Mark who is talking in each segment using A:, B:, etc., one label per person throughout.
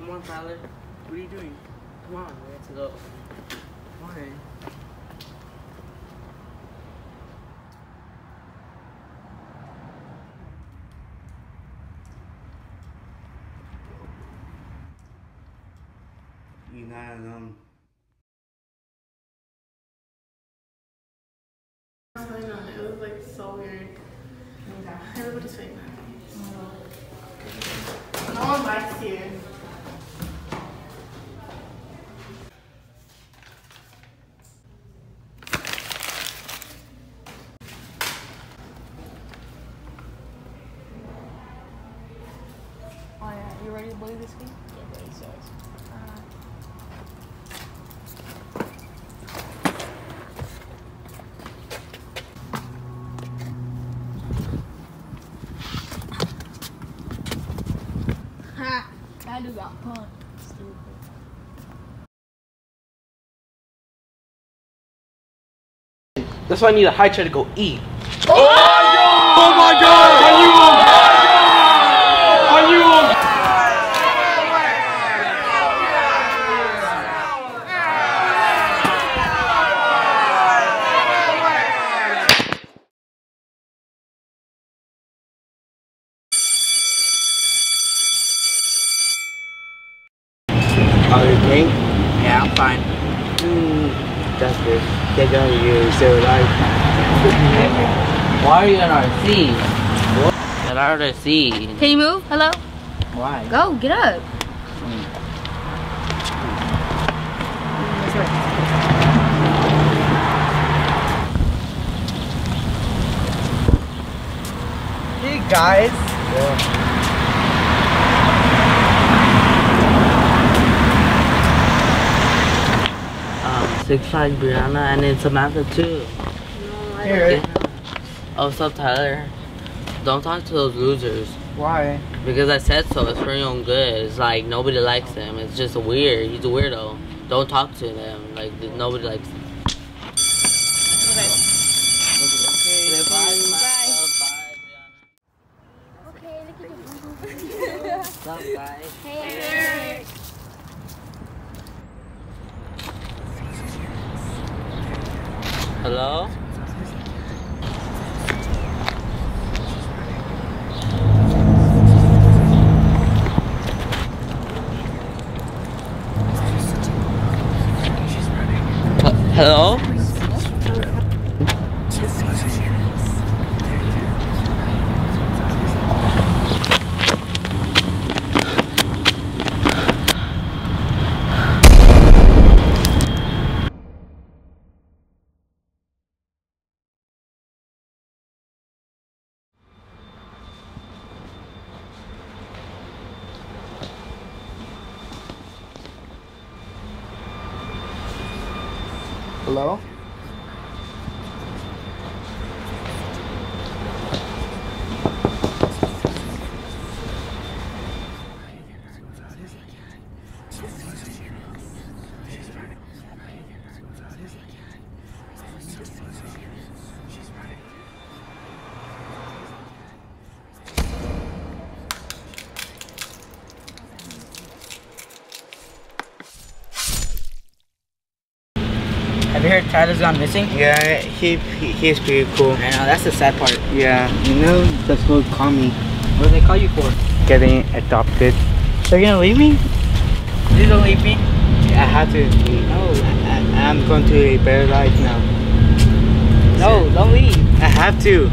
A: Come on, Tyler. What are you doing? Come on, we have to go. Why?
B: You're not alone.
C: I know, um, it was like so weird. Oh Everybody's fake. No one likes you.
D: Oh yeah, you ready to bully this game? Ha! Ah. I do got punched. Stupid.
A: That's why I need a high chair to go eat. Oh!
B: Oh Are you okay?
A: Yeah, I'm fine.
B: Mm, that's good. Get out of here. So like,
A: Why are you in our seat? Get out of the seat.
D: Can you move? Hello?
A: Why?
D: Go, get up.
A: Hey guys. Um, Six Flags Brianna and then Samantha too.
B: here.
A: Oh, what's up, Tyler? Don't talk to those losers.
B: Why?
A: Because I said so. It's for your own good. It's like nobody likes him. It's just weird. He's a weirdo. Don't talk to them. Like nobody likes him. Okay, bye, Samantha. Bye,
D: Okay, look at
A: Brianna. What's up, guys?
D: Hey.
A: Hello? Hello?
E: Have you heard Tyler's gone missing?
B: Yeah, he, he he's pretty cool.
E: I know, that's the sad part.
B: Yeah, you know that's what call me
E: What do they call you for?
B: getting adopted. They're gonna leave me?
E: Please don't leave me.
B: I have to. No, I, I'm going to a better life now.
E: No, don't leave.
B: I have to.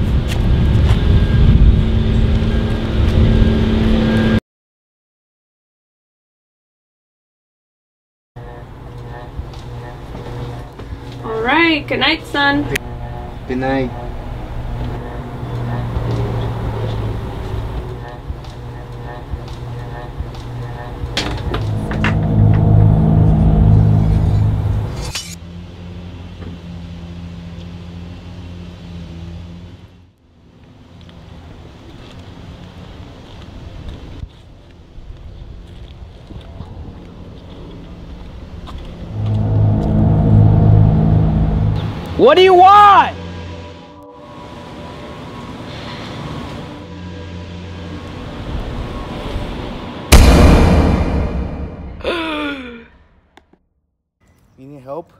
C: Good night, son.
B: Good night.
E: What do you want?
B: you need help?